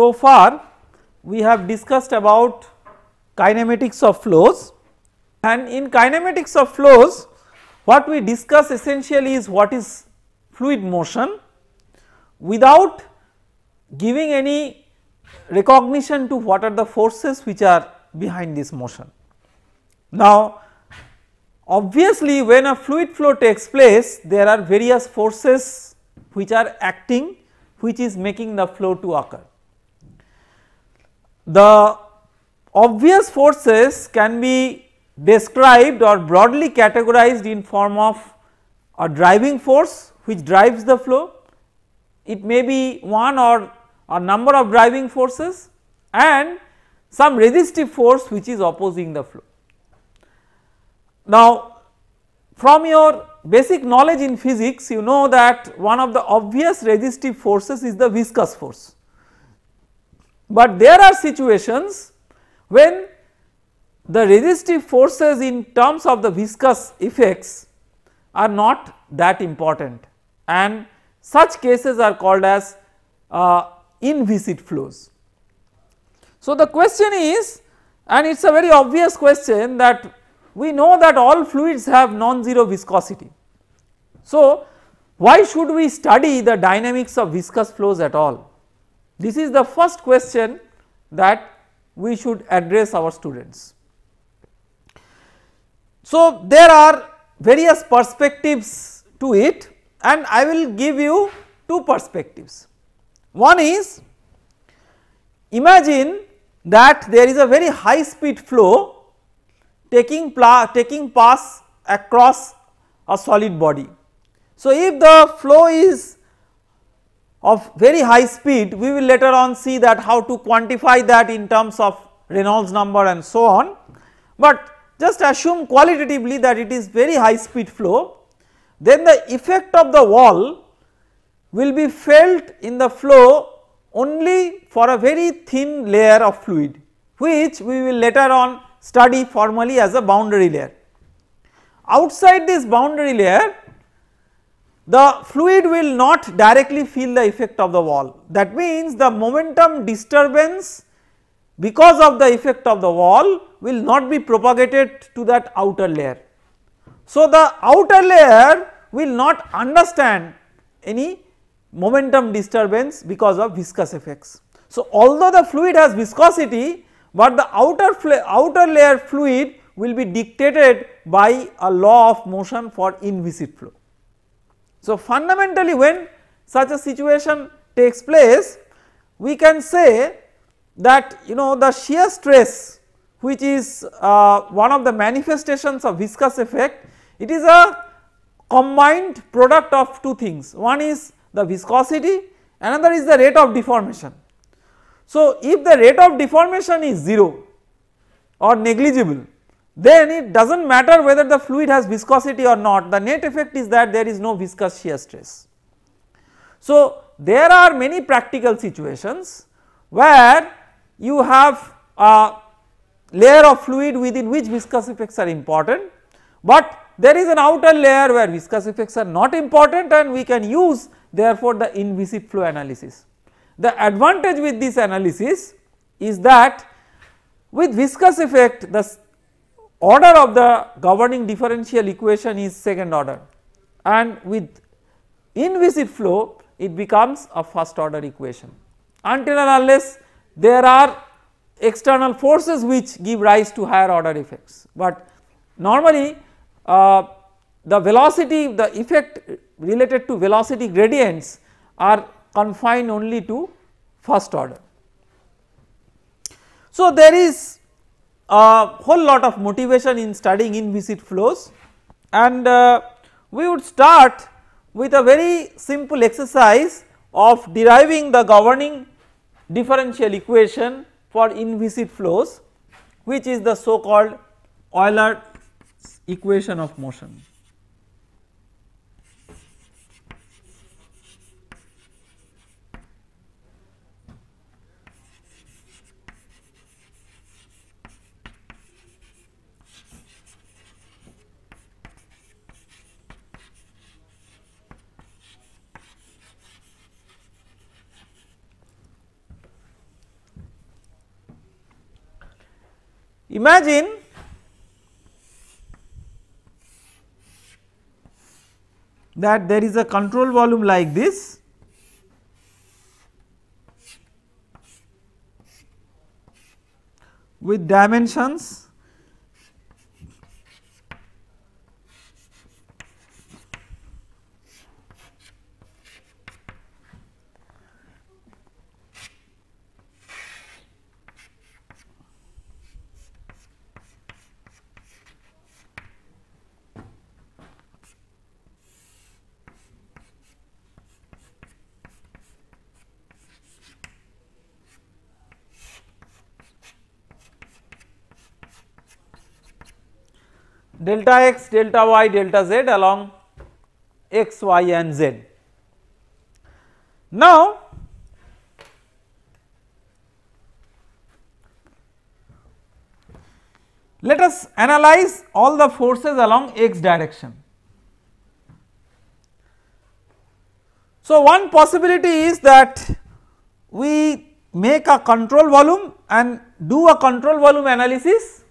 So far we have discussed about kinematics of flows and in kinematics of flows what we discuss essentially is what is fluid motion without giving any recognition to what are the forces which are behind this motion. Now obviously when a fluid flow takes place there are various forces which are acting which is making the flow to occur. The obvious forces can be described or broadly categorized in form of a driving force which drives the flow, it may be one or a number of driving forces and some resistive force which is opposing the flow. Now from your basic knowledge in physics you know that one of the obvious resistive forces is the viscous force. But there are situations when the resistive forces in terms of the viscous effects are not that important and such cases are called as uh, inviscid flows. So the question is and it is a very obvious question that we know that all fluids have non-zero viscosity. So why should we study the dynamics of viscous flows at all? This is the first question that we should address our students. So there are various perspectives to it and I will give you two perspectives. One is imagine that there is a very high speed flow taking, taking pass across a solid body. So, if the flow is of very high speed we will later on see that how to quantify that in terms of Reynolds number and so on, but just assume qualitatively that it is very high speed flow then the effect of the wall will be felt in the flow only for a very thin layer of fluid which we will later on study formally as a boundary layer. Outside this boundary layer the fluid will not directly feel the effect of the wall that means the momentum disturbance because of the effect of the wall will not be propagated to that outer layer. So the outer layer will not understand any momentum disturbance because of viscous effects. So although the fluid has viscosity but the outer, outer layer fluid will be dictated by a law of motion for inviscid flow. So fundamentally when such a situation takes place we can say that you know the shear stress which is uh, one of the manifestations of viscous effect it is a combined product of two things. One is the viscosity another is the rate of deformation. So, if the rate of deformation is 0 or negligible then it does not matter whether the fluid has viscosity or not the net effect is that there is no viscous shear stress. So, there are many practical situations where you have a layer of fluid within which viscous effects are important, but there is an outer layer where viscous effects are not important and we can use therefore the inviscid flow analysis. The advantage with this analysis is that with viscous effect the order of the governing differential equation is second order and with inviscid flow it becomes a first order equation until and unless there are external forces which give rise to higher order effects. But normally uh, the velocity the effect related to velocity gradients are confined only to first order. So, there is a whole lot of motivation in studying inviscid flows and uh, we would start with a very simple exercise of deriving the governing differential equation for inviscid flows which is the so called Euler equation of motion. Imagine that there is a control volume like this. With dimensions delta x, delta y, delta z along x, y and z. Now, let us analyze all the forces along x direction. So, one possibility is that we make a control volume and do a control volume analysis.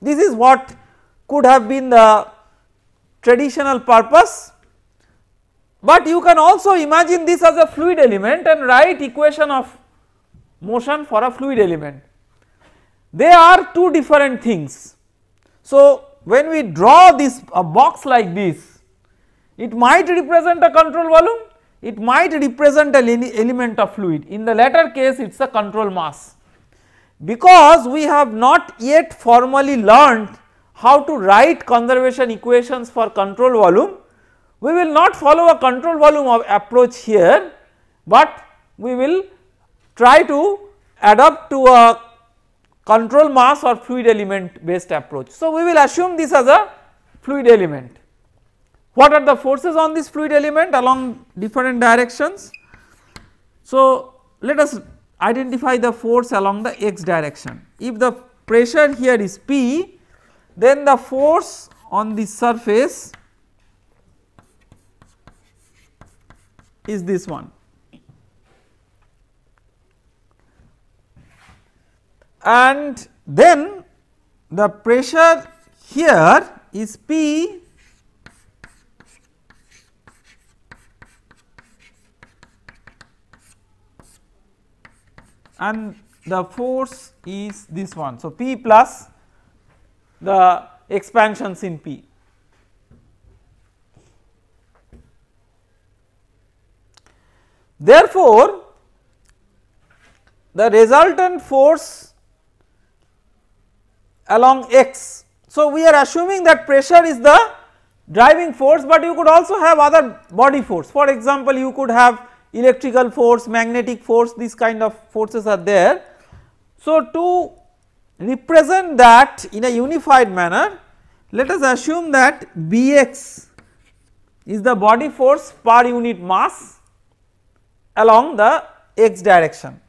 This is what could have been the traditional purpose, but you can also imagine this as a fluid element and write equation of motion for a fluid element. They are two different things. So, when we draw this a box like this, it might represent a control volume, it might represent an element of fluid. In the latter case, it is a control mass. Because we have not yet formally learned how to write conservation equations for control volume, we will not follow a control volume of approach here, but we will try to adapt to a control mass or fluid element based approach. So, we will assume this as a fluid element. What are the forces on this fluid element along different directions? So, let us identify the force along the x direction. If the pressure here is P, then the force on the surface is this one. And then the pressure here is P and the force is this one. So, P plus the expansions in P. Therefore, the resultant force along x. So, we are assuming that pressure is the driving force, but you could also have other body force. For example, you could have electrical force, magnetic force, these kind of forces are there. So, to represent that in a unified manner, let us assume that Bx is the body force per unit mass along the x direction.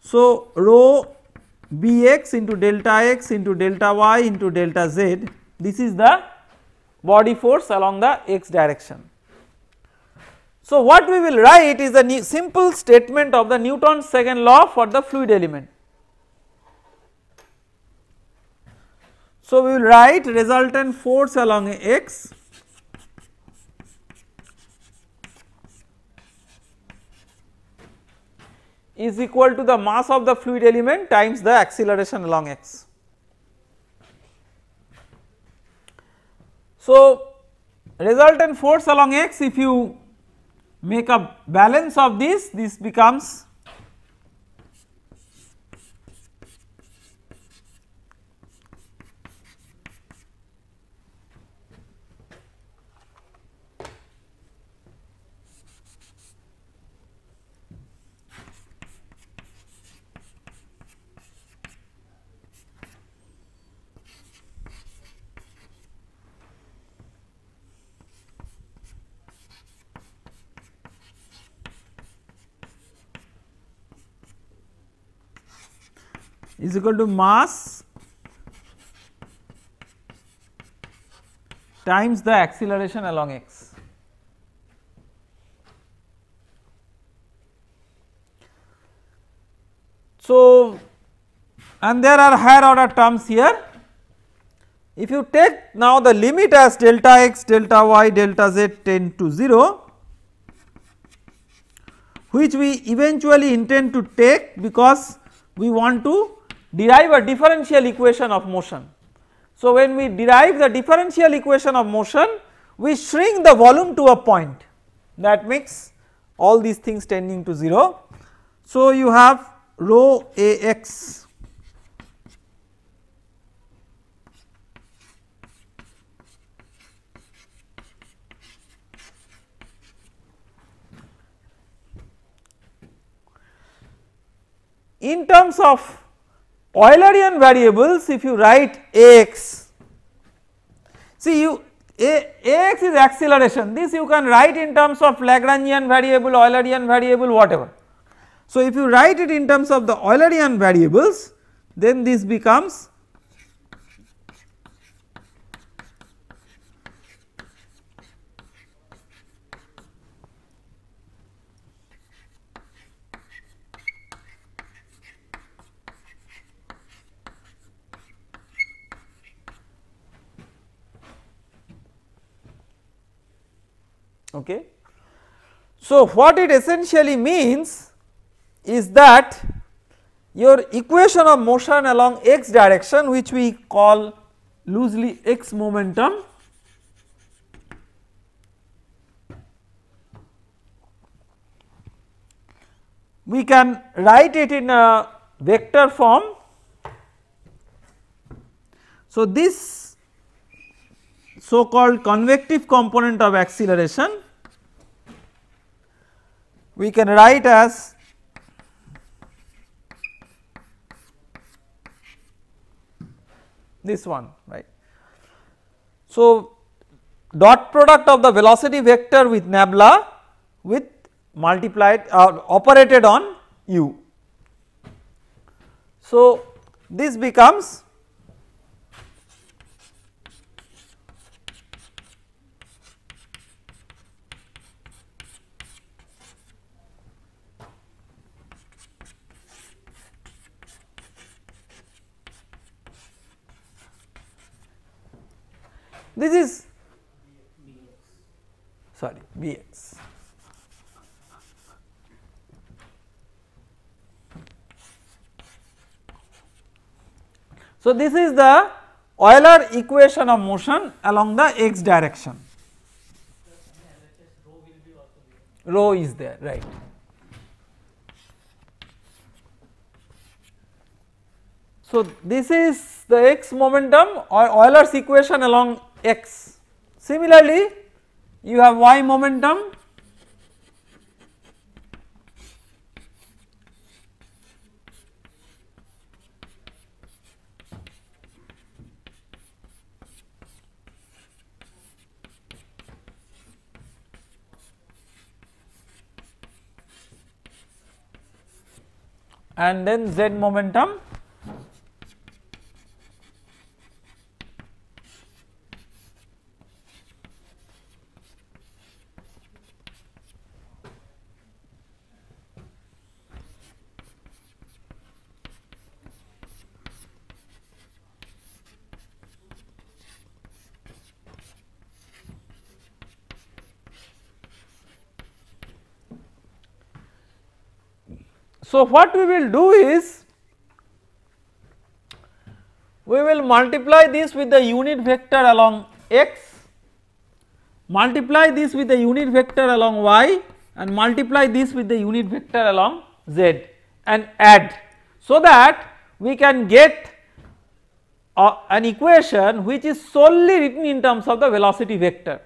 So, rho Bx into delta x into delta y into delta z this is the body force along the x direction. So, what we will write is a simple statement of the Newton's second law for the fluid element. So, we will write resultant force along x is equal to the mass of the fluid element times the acceleration along x. So, resultant force along x if you make a balance of this, this becomes is equal to mass times the acceleration along x. So, and there are higher order terms here. If you take now the limit as delta x, delta y, delta z tend to 0 which we eventually intend to take because we want to derive a differential equation of motion. So, when we derive the differential equation of motion we shrink the volume to a point that makes all these things tending to 0. So, you have rho a x in terms of Eulerian variables if you write Ax, see you Ax is acceleration this you can write in terms of Lagrangian variable, Eulerian variable whatever. So if you write it in terms of the Eulerian variables then this becomes Okay. So, what it essentially means is that your equation of motion along x direction which we call loosely x momentum we can write it in a vector form. So, this so called convective component of acceleration we can write as this one right. So, dot product of the velocity vector with nabla with multiplied uh, operated on u. So, this becomes This is sorry Bx. So, this is the Euler equation of motion along the x direction. Rho is there, right. So, this is the x momentum or Euler's equation along x. Similarly, you have y momentum and then z momentum So, what we will do is we will multiply this with the unit vector along x, multiply this with the unit vector along y and multiply this with the unit vector along z and add so that we can get uh, an equation which is solely written in terms of the velocity vector.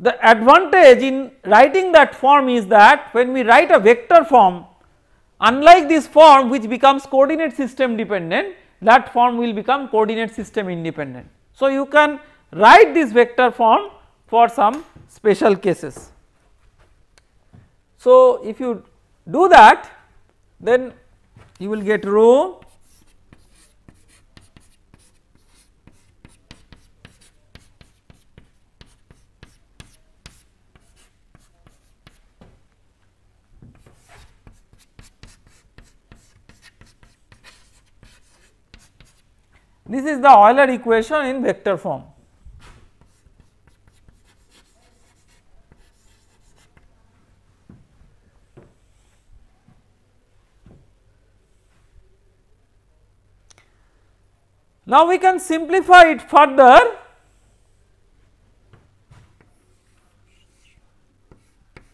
The advantage in writing that form is that when we write a vector form Unlike this form which becomes coordinate system dependent that form will become coordinate system independent. So, you can write this vector form for some special cases. So, if you do that then you will get rho This is the Euler equation in vector form. Now we can simplify it further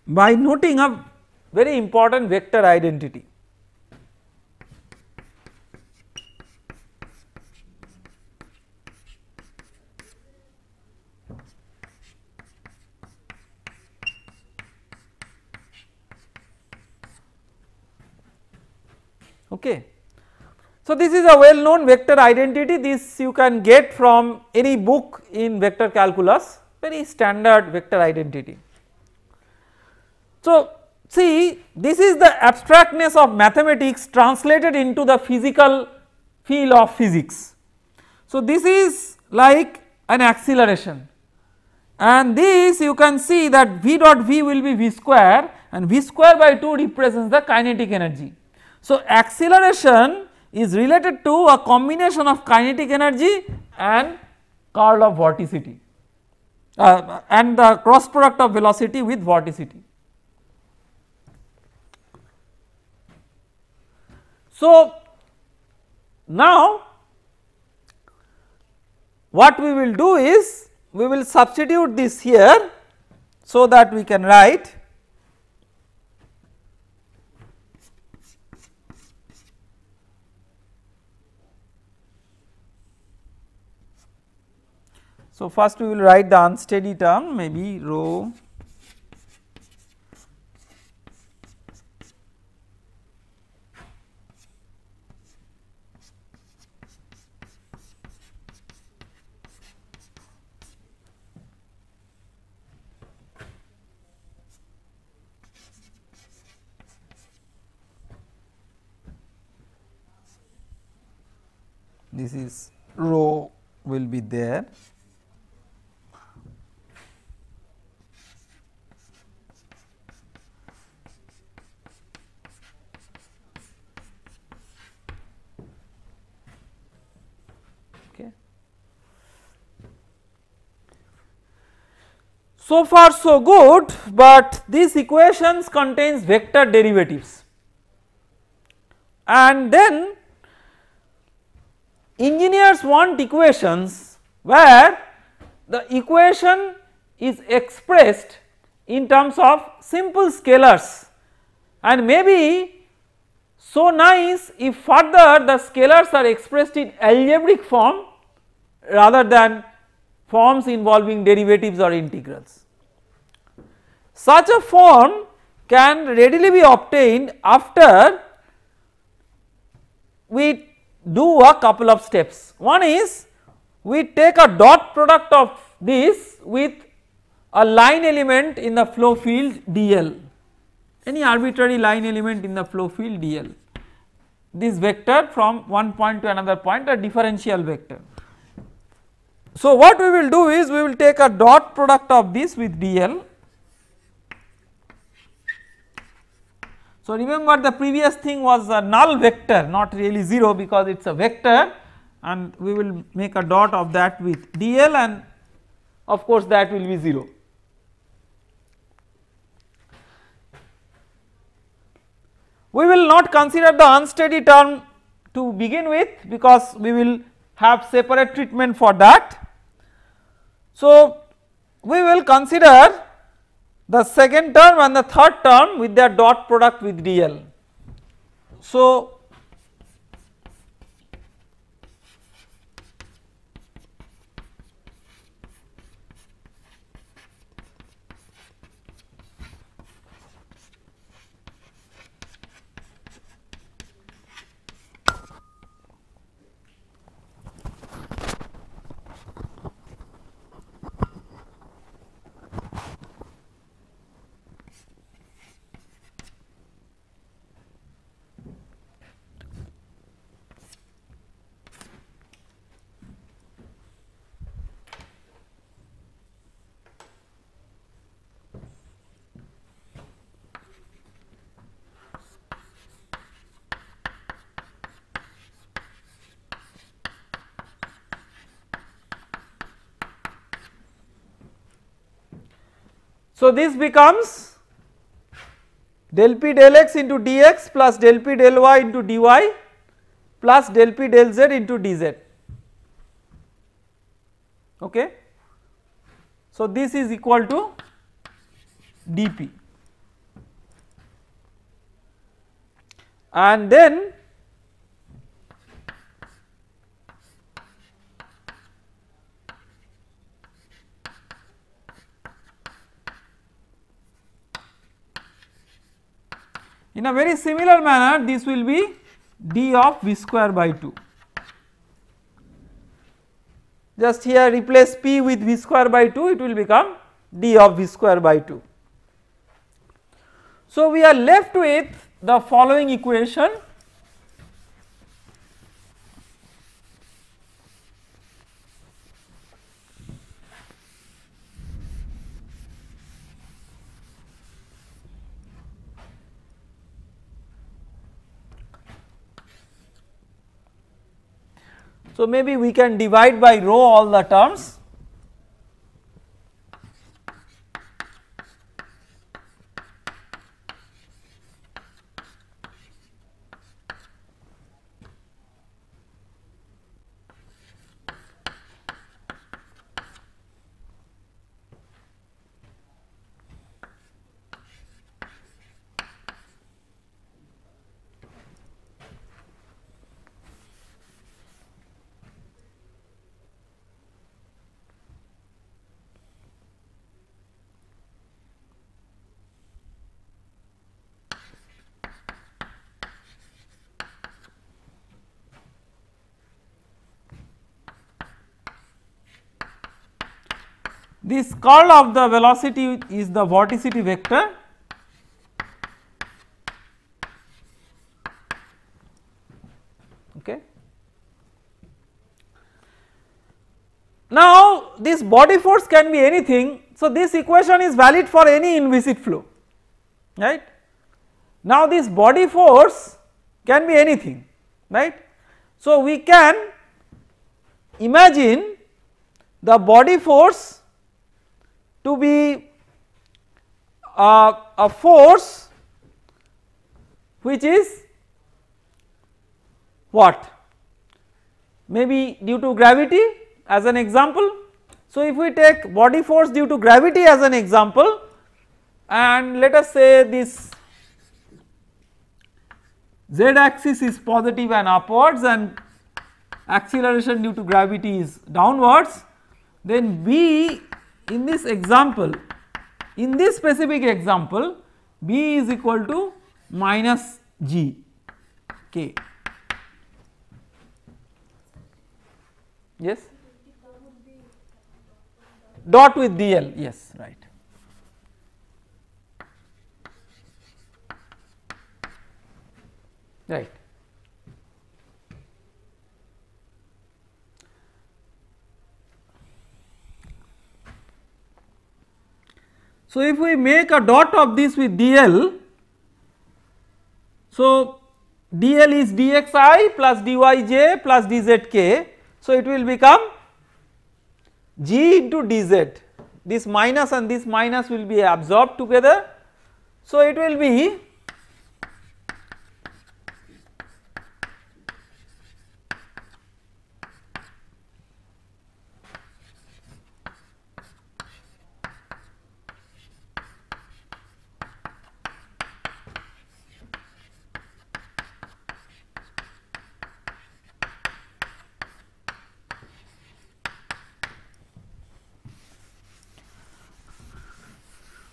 by noting a very important vector identity. Okay. So, this is a well known vector identity this you can get from any book in vector calculus very standard vector identity. So, see this is the abstractness of mathematics translated into the physical field of physics. So, this is like an acceleration and this you can see that v dot v will be v square and v square by 2 represents the kinetic energy. So, acceleration is related to a combination of kinetic energy and curl of vorticity uh, and the cross product of velocity with vorticity. So, now what we will do is we will substitute this here so that we can write So, first we will write the unsteady term maybe rho this is rho will be there So far so good, but these equations contains vector derivatives. And then engineers want equations where the equation is expressed in terms of simple scalars. And maybe so nice if further the scalars are expressed in algebraic form rather than forms involving derivatives or integrals. Such a form can readily be obtained after we do a couple of steps. One is we take a dot product of this with a line element in the flow field dl, any arbitrary line element in the flow field dl, this vector from one point to another point a differential vector. So, what we will do is we will take a dot product of this with dl. So, remember the previous thing was a null vector not really 0 because it is a vector and we will make a dot of that with dl and of course that will be 0. We will not consider the unsteady term to begin with because we will have separate treatment for that. So, we will consider the second term and the third term with their dot product with dl. So, So this becomes del p del x into dx plus del p del y into dy plus del p del z into dz okay. So this is equal to dp and then In a very similar manner this will be d of v square by 2. Just here replace p with v square by 2 it will become d of v square by 2. So we are left with the following equation So maybe we can divide by rho all the terms This curl of the velocity is the vorticity vector okay. Now this body force can be anything so this equation is valid for any inviscid flow right. Now this body force can be anything right. So we can imagine the body force to be uh, a force which is what maybe due to gravity as an example. So if we take body force due to gravity as an example and let us say this z axis is positive and upwards and acceleration due to gravity is downwards then V in this example in this specific example B is equal to minus G. K. Yes? Dot with dl. Yes right. Right So, if we make a dot of this with dl, so dl is dxi plus dyj plus dzk, so it will become g into dz, this minus and this minus will be absorbed together. So, it will be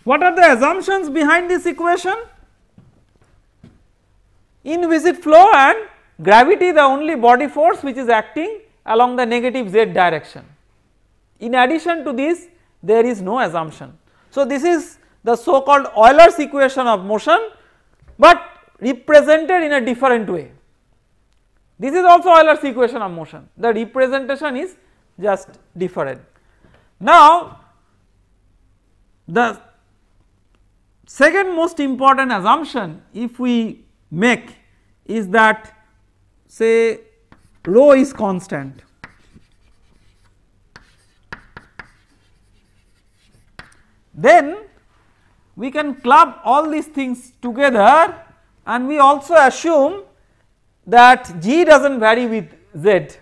What are the assumptions behind this equation? Inviscid flow and gravity the only body force which is acting along the negative z direction. In addition to this there is no assumption. So this is the so called Euler's equation of motion but represented in a different way. This is also Euler's equation of motion the representation is just different. Now the Second most important assumption if we make is that say rho is constant. Then we can club all these things together and we also assume that g does not vary with z.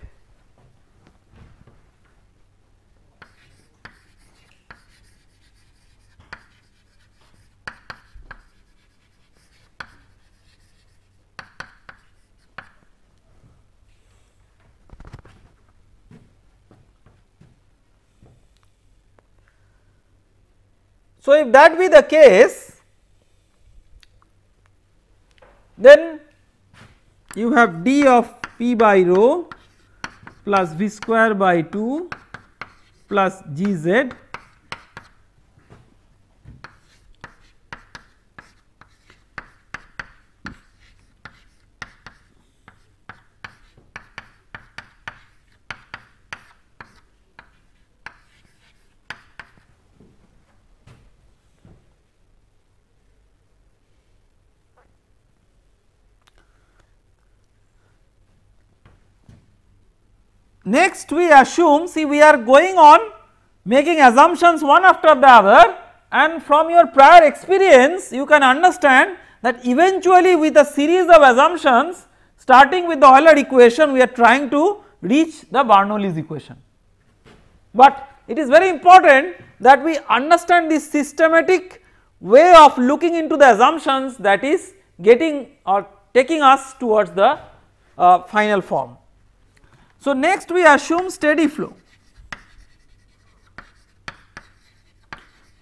if that be the case then you have d of p by rho plus v square by 2 plus gz Next we assume see we are going on making assumptions one after the other and from your prior experience you can understand that eventually with a series of assumptions starting with the Euler equation we are trying to reach the Bernoulli's equation. But it is very important that we understand this systematic way of looking into the assumptions that is getting or taking us towards the uh, final form. So, next we assume steady flow.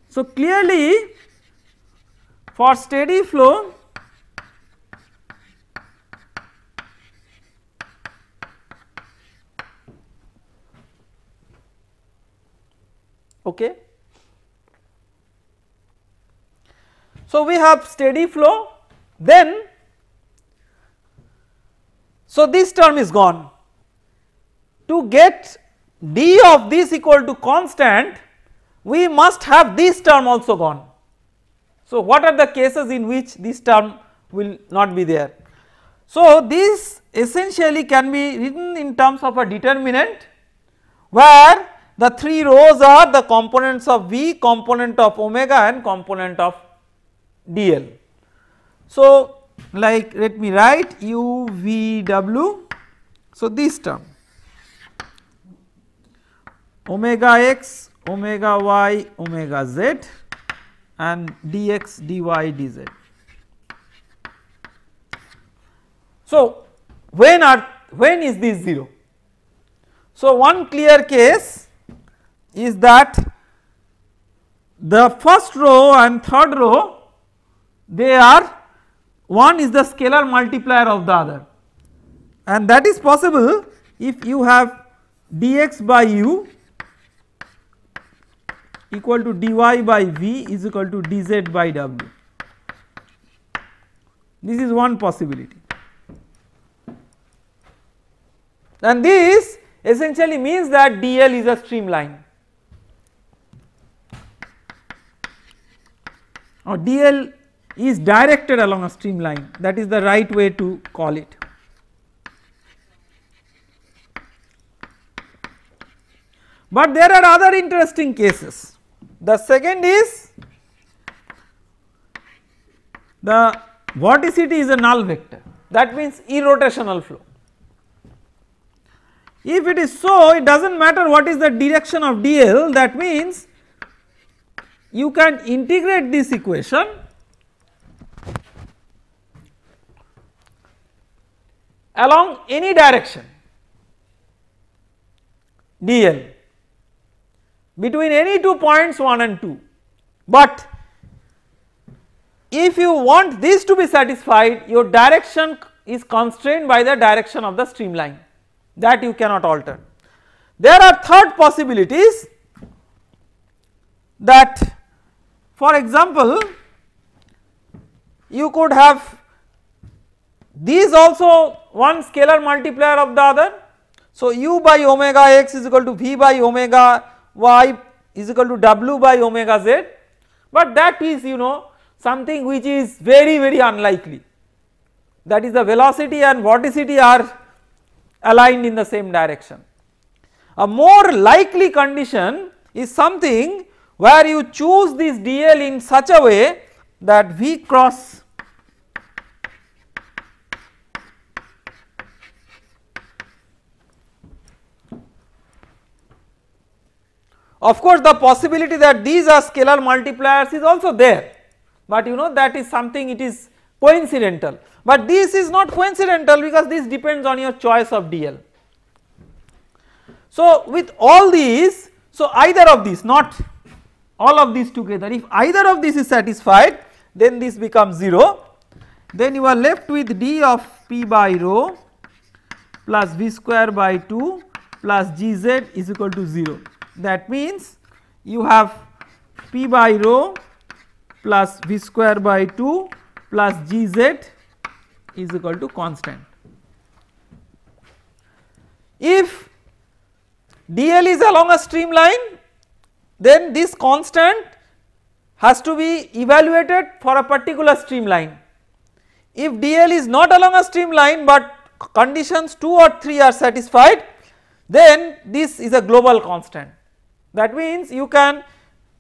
So, clearly for steady flow okay. So, we have steady flow then so this term is gone to get d of this equal to constant we must have this term also gone. So what are the cases in which this term will not be there. So this essentially can be written in terms of a determinant where the 3 rows are the components of V, component of omega and component of dl. So like let me write u v w so this term omega x, omega y, omega z and dx, dy, dz. So, when are when is this 0? So, one clear case is that the first row and third row they are one is the scalar multiplier of the other and that is possible if you have dx by u equal to dy by v is equal to dz by w. This is one possibility. And this essentially means that dl is a streamline or dl is directed along a streamline that is the right way to call it. But there are other interesting cases. The second is the vorticity is a null vector. That means irrotational flow. If it is so it does not matter what is the direction of dl that means you can integrate this equation along any direction. dl between any two points 1 and 2 but if you want this to be satisfied your direction is constrained by the direction of the streamline that you cannot alter. There are third possibilities that for example you could have these also one scalar multiplier of the other. So u by omega x is equal to v by omega y is equal to w by omega z but that is you know something which is very very unlikely that is the velocity and vorticity are aligned in the same direction. A more likely condition is something where you choose this dl in such a way that v cross Of course, the possibility that these are scalar multipliers is also there, but you know that is something it is coincidental, but this is not coincidental because this depends on your choice of DL. So, with all these, so either of these not all of these together if either of these is satisfied then this becomes 0 then you are left with d of p by rho plus v square by 2 plus gz is equal to 0 that means you have p by rho plus v square by 2 plus gz is equal to constant. If dl is along a streamline then this constant has to be evaluated for a particular streamline. If dl is not along a streamline but conditions 2 or 3 are satisfied then this is a global constant that means you can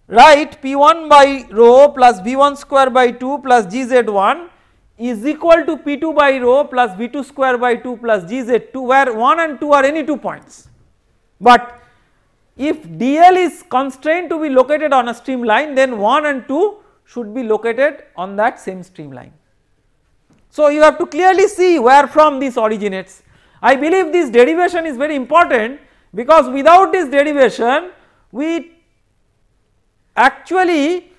write P1 by rho plus V1 square by 2 plus GZ1 is equal to P2 by rho plus V2 square by 2 plus GZ2 where 1 and 2 are any 2 points. But if DL is constrained to be located on a streamline then 1 and 2 should be located on that same streamline. So you have to clearly see where from this originates. I believe this derivation is very important because without this derivation we actually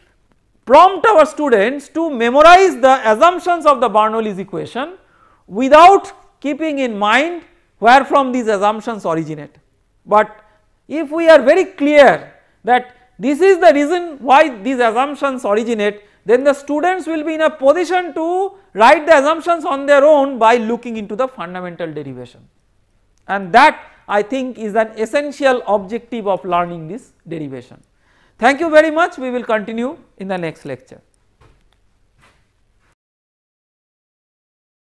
prompt our students to memorize the assumptions of the Bernoulli's equation without keeping in mind where from these assumptions originate. But if we are very clear that this is the reason why these assumptions originate then the students will be in a position to write the assumptions on their own by looking into the fundamental derivation and that I think is an essential objective of learning this derivation. Thank you very much we will continue in the next lecture.